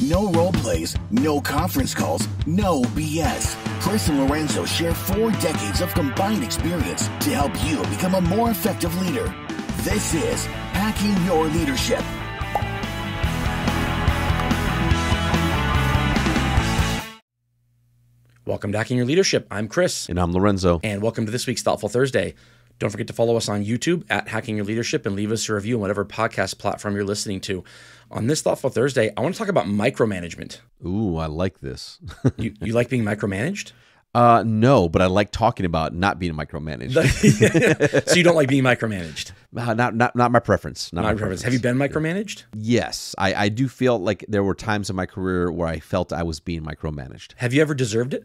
No role plays, no conference calls, no BS. Chris and Lorenzo share four decades of combined experience to help you become a more effective leader. This is Hacking Your Leadership. Welcome to Hacking Your Leadership. I'm Chris. And I'm Lorenzo. And welcome to this week's Thoughtful Thursday. Don't forget to follow us on YouTube at Hacking Your Leadership and leave us a review on whatever podcast platform you're listening to. On this Thoughtful Thursday, I want to talk about micromanagement. Ooh, I like this. you, you like being micromanaged? Uh, no, but I like talking about not being micromanaged. so you don't like being micromanaged? Uh, not, not, not my preference. Not, not my preference. preference. Have you been micromanaged? Yes, I, I do feel like there were times in my career where I felt I was being micromanaged. Have you ever deserved it?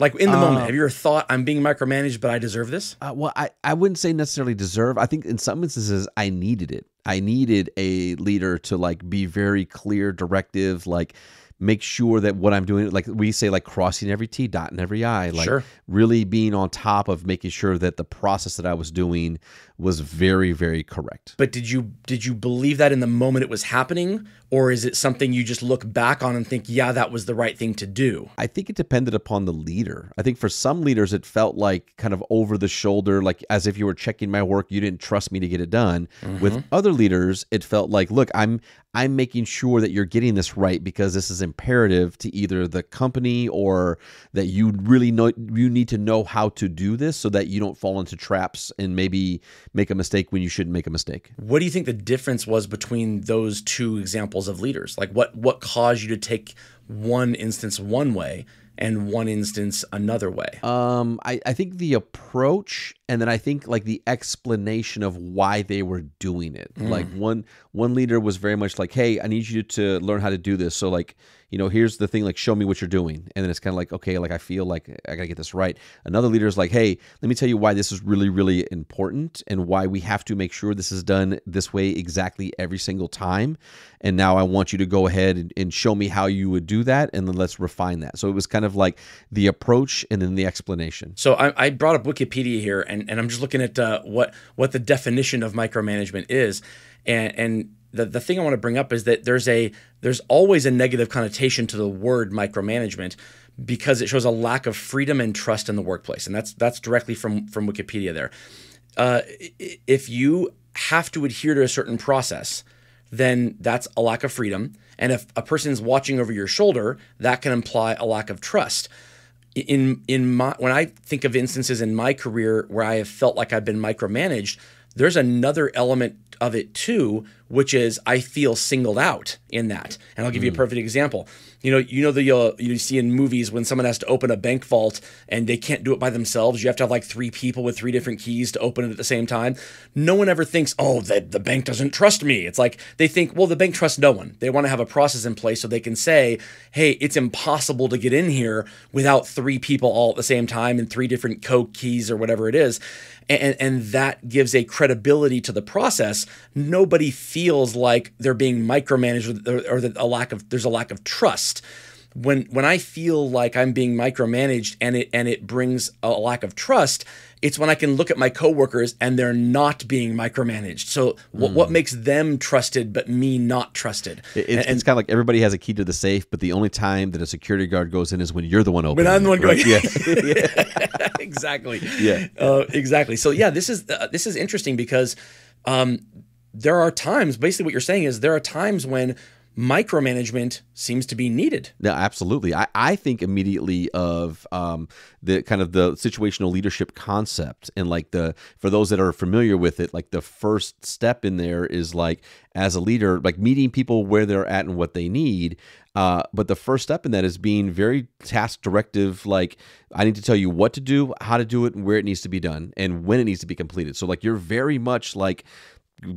Like in the uh, moment, have you ever thought I'm being micromanaged, but I deserve this? Uh, well, I, I wouldn't say necessarily deserve. I think in some instances I needed it. I needed a leader to like be very clear, directive, like make sure that what I'm doing, like we say, like crossing every T, dotting every I, like sure. really being on top of making sure that the process that I was doing was very, very correct. But did you did you believe that in the moment it was happening, or is it something you just look back on and think, yeah, that was the right thing to do? I think it depended upon the leader. I think for some leaders it felt like kind of over the shoulder, like as if you were checking my work, you didn't trust me to get it done. Mm-hmm. With other leaders, it felt like, look, I'm I'm making sure that you're getting this right because this is imperative to either the company or that you really know you need to know how to do this so that you don't fall into traps and maybe make a mistake when you shouldn't make a mistake. What do you think the difference was between those two examples of leaders? Like what what caused you to take one instance one way and one instance another way? Um, I, I think the approach and then I think like the explanation of why they were doing it. Mm. Like one one leader was very much like, "Hey, I need you to learn how to do this." So like, you know, here's the thing, like show me what you're doing. And then it's kind of like, okay, like I feel like I got to get this right. Another leader is like, "Hey, let me tell you why this is really really important and why we have to make sure this is done this way exactly every single time." And now I want you to go ahead and, and show me how you would do that and then let's refine that. So it was kind of like the approach and then the explanation. So I, I brought up Wikipedia here and, and I'm just looking at uh, what what the definition of micromanagement is, and and the the thing I want to bring up is that there's a there's always a negative connotation to the word micromanagement because it shows a lack of freedom and trust in the workplace, and that's that's directly from from Wikipedia there. Uh, if you have to adhere to a certain process, then that's a lack of freedom. And if a person is watching over your shoulder, that can imply a lack of trust in in my when I think of instances in my career where I have felt like I've been micromanaged, there's another element of it too, which is I feel singled out in that. And I'll give mm. you a hmm. perfect example. You know, you know the uh, you see in movies when someone has to open a bank vault and they can't do it by themselves. You have to have like three people with three different keys to open it at the same time. No one ever thinks, "Oh, the the bank doesn't trust me." It's like they think, "Well, the bank trusts no one." They want to have a process in place so they can say, "Hey, it's impossible to get in here without three people all at the same time and three different code keys or whatever it is." and, and that gives a credibility to the process. Nobody feels like they're being micromanaged or, or that a lack of there's a lack of trust when when I feel like I'm being micromanaged and it and it brings a lack of trust, it's when I can look at my coworkers and they're not being micromanaged. So what, what hmm. makes them trusted but me not trusted? It, it's, and, it's kind of like everybody has a key to the safe, but the only time that a security guard goes in is when you're the one opening. When I'm the one going. Right? Yeah. exactly. Yeah. Uh, exactly. So yeah, this is uh, this is interesting because um, there are times. Basically, what you're saying is there are times when micromanagement seems to be needed. Yeah, absolutely. I, I think immediately of um, the kind of the situational leadership concept and like the for those that are familiar with it, like the first step in there is like as a leader, like meeting people where they're at and what they need. Uh, but the first step in that is being very task directive. Like, I need to tell you what to do, how to do it, and where it needs to be done, and when it needs to be completed. So, like, you're very much like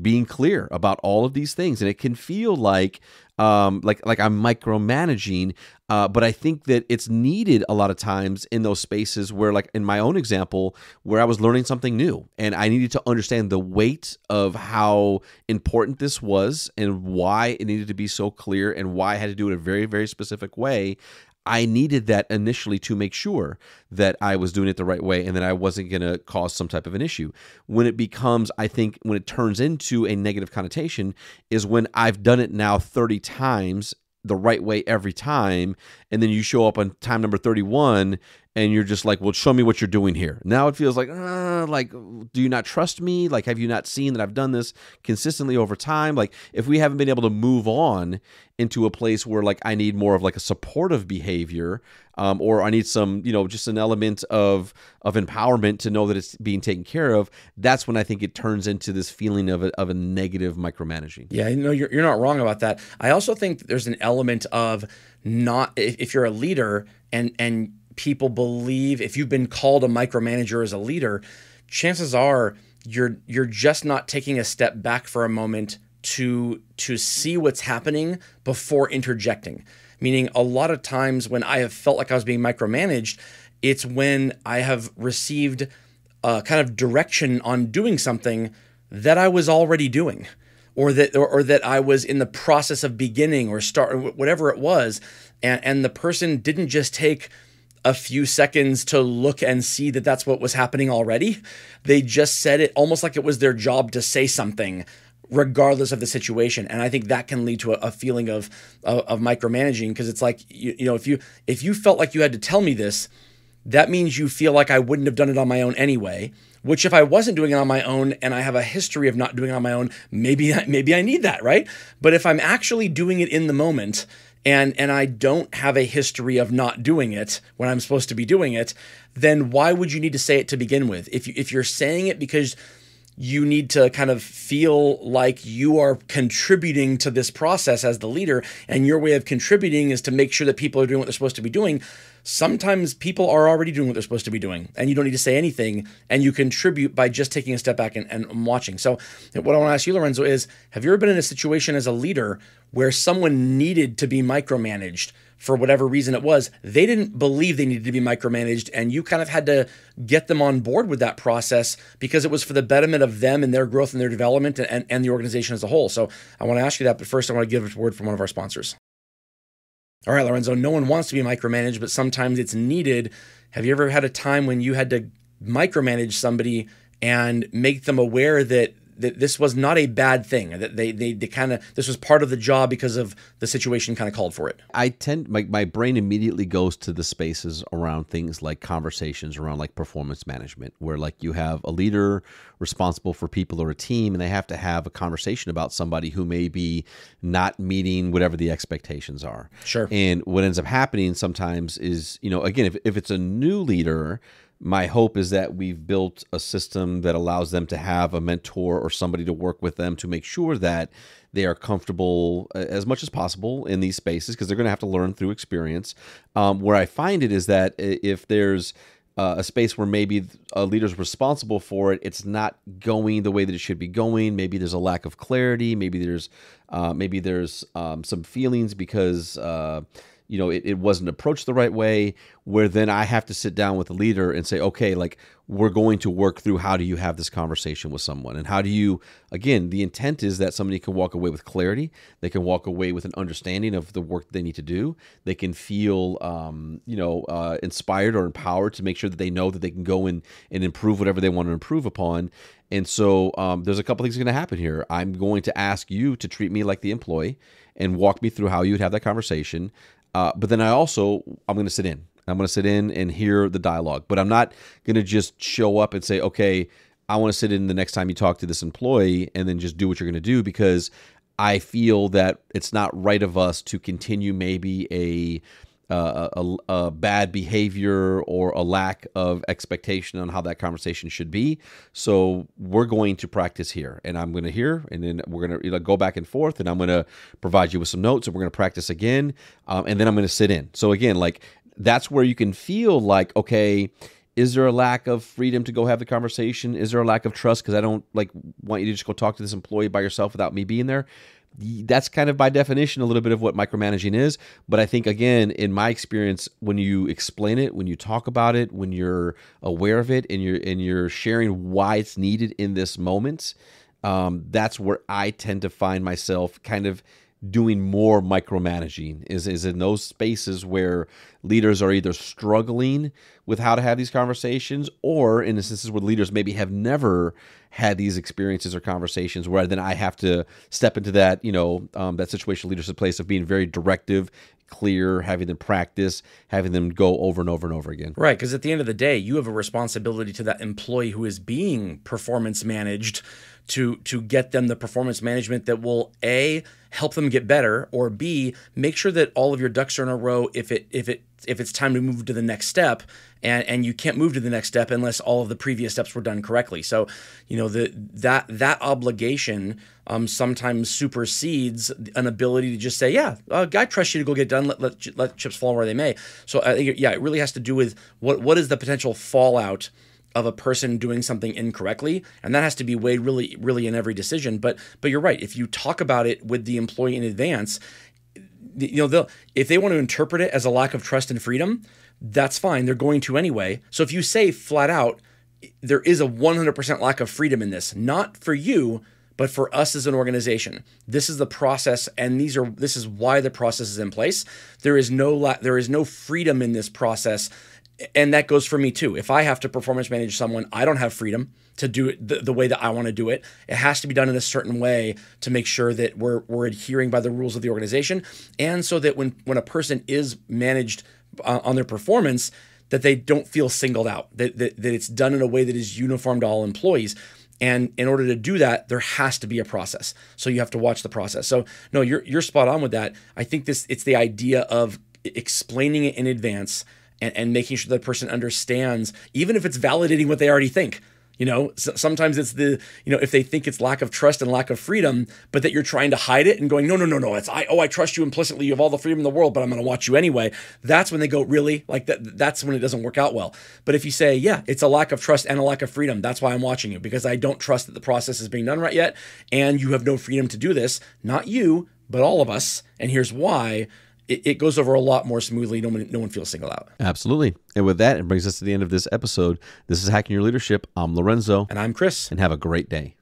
being clear about all of these things. And it can feel like um, like like I'm micromanaging uh, but I think that it's needed a lot of times in those spaces where like in my own example where I was learning something new. And I needed to understand the weight of how important this was and why it needed to be so clear and why I had to do it a very very specific way I needed that initially to make sure that I was doing it the right way and that I wasn't going to cause some type of an issue. When it becomes, I think, when it turns into a negative connotation, is when I've done it now 30 times the right way every time and then you show up on time number 31 and you're just like well show me what you're doing here. Now it feels like uh, like do you not trust me? Like have you not seen that i've done this consistently over time? Like if we haven't been able to move on into a place where like i need more of like a supportive behavior um, or i need some you know just an element of of empowerment to know that it's being taken care of that's when i think it turns into this feeling of a, of a negative micromanaging. Yeah know you're, you're not wrong about that. I also think there's an element of not if, if you're a leader and and people believe if you've been called a micromanager as a leader, chances are you're you're just not taking a step back for a moment to to see what's happening before interjecting. Meaning a lot of times when I have felt like I was being micromanaged, it's when I have received a kind of direction on doing something that I was already doing or that or, or, that I was in the process of beginning or start whatever it was and and the person didn't just take a few seconds to look and see that that's what was happening already. They just said it almost like it was their job to say something regardless of the situation and i think that can lead to a, a feeling of, of, of micromanaging because it's like you, you know if you if you felt like you had to tell me this that means you feel like i wouldn't have done it on my own anyway which if i wasn't doing it on my own and i have a history of not doing it on my own maybe maybe i need that right but if i'm actually doing it in the moment and and I don't have a history of not doing it when I'm supposed to be doing it, then why would you need to say it to begin with? If you, if you're saying it because you need to kind of feel like you are contributing to this process as the leader and your way of contributing is to make sure that people are doing what they're supposed to be doing. Sometimes people are already doing what they're supposed to be doing and you don't need to say anything and you contribute by just taking a step back and, and watching. So what i want to ask you lorenzo is have you ever been in a situation as a leader where someone needed to be micromanaged for whatever reason it was they didn't believe they needed to be micromanaged and you kind of had to get them on board with that process because it was for the betterment of them and their growth and their development and, and the organization as a whole so i want to ask you that but first i want to give a word from one of our sponsors all right, Lorenzo, no one wants to be micromanaged, but sometimes it's needed. Have you ever had a time when you had to micromanage somebody and make them aware that that this was not a bad thing that they they, they kind of this was part of the job because of the situation kind of called for it. I tend my, my brain immediately goes to the spaces around things like conversations around like performance management where like you have a leader responsible for people or a team and they have to have a conversation about somebody who may be not meeting whatever the expectations are. Sure. And what ends up happening sometimes is you know again if, if it's a new leader my hope is that we've built a system that allows them to have a mentor or somebody to work with them to make sure that they are comfortable uh, as much as possible in these spaces because they're going to have to learn through experience. Um, where I find it is that if there's uh, a space where maybe a leader's responsible for it, it's not going the way that it should be going. Maybe there's a lack of clarity. Maybe there's uh, maybe there's um, some feelings because uh, you know it, it wasn't approached the right way where then i have to sit down with the leader and say okay like we're going to work through how do you have this conversation with someone? And how do you again the intent is that somebody can walk away with clarity. They can walk away with an understanding of the work they need to do. They can feel um, you know uh, inspired or empowered to make sure that they know that they can go in and improve whatever they want to improve upon. And so um, there's a couple things going to happen here. I'm going to ask you to treat me like the employee and walk me through how you'd have that conversation uh, but then I also I'm going to sit in. I'm going to sit in and hear the dialogue. But I'm not going to just show up and say, okay, I want to sit in the next time you talk to this employee and then just do what you're going to do because I feel that it's not right of us to continue maybe a a, a, bad behavior or a lack of expectation on how that conversation should be. So we're going to practice here, and I'm going to hear, and then we're going to you know, go back and forth, and I'm going to provide you with some notes, and we're going to practice again, um, and then I'm going to sit in. So again, like that's where you can feel like okay. Is there a lack of freedom to go have the conversation? Is there a lack of trust because I don't like want you to just go talk to this employee by yourself without me being there? That's kind of by definition a little bit of what micromanaging is. But I think, again, in my experience, when you explain it, when you talk about it, when you're aware of it, and you're and you're sharing why it's needed in this moment, um, that's where I tend to find myself kind of doing more micromanaging is is in those spaces where leaders are either struggling with how to have these conversations or in instances where leaders maybe have never had these experiences or conversations where then I have to step into that you know um, that situational leadership place of being very directive clear, having them practice, having them go over and over and over again. Right, because at the end of the day, you have a responsibility to that employee who is being performance managed to to get them the performance management that will a help them get better or b make sure that all of your ducks are in a row if it if it if it's time to move to the next step and and you can't move to the next step unless all of the previous steps were done correctly. So you know the that that obligation um, sometimes supersedes an ability to just say yeah uh, guy trusts you to go get done. Let, let, let chips fall where they may. So i think yeah it really has to do with what what is the potential fallout of a person doing something incorrectly and that has to be weighed really really in every decision. But but you're right. If you talk about it with the employee in advance you know they'll if they want to interpret it as a lack of trust and freedom that's fine. They're going to anyway. So if you say flat out there is a 100% lack of freedom in this not for you but for us as an organization. This is the process and these are this is why the process is in place. There is no la- there is no freedom in this process and that goes for me too. If I have to performance manage someone, I don't have freedom to do it the, the way that I want to do it. It has to be done in a certain way to make sure that we're we're adhering by the rules of the organization, and so that when when a person is managed uh, on their performance, that they don't feel singled out. That, that that it's done in a way that is uniform to all employees. And in order to do that, there has to be a process. So you have to watch the process. So no, you're you're spot on with that. I think this it's the idea of explaining it in advance and, and making sure that person understands, even if it's validating what they already think. You know, sometimes it's the, you know, if they think it's lack of trust and lack of freedom, but that you're trying to hide it and going, no, no, no, no, it's I, oh, I trust you implicitly. You have all the freedom in the world, but I'm going to watch you anyway. That's when they go, really? Like that, that's when it doesn't work out well. But if you say, yeah, it's a lack of trust and a lack of freedom, that's why I'm watching you because I don't trust that the process is being done right yet. And you have no freedom to do this, not you, but all of us. And here's why it, it goes over a lot more smoothly. No one, no one feels singled out. Absolutely. And with that, it brings us to the end of this episode. This is Hacking Your Leadership. I'm Lorenzo. And I'm Chris. And have a great day.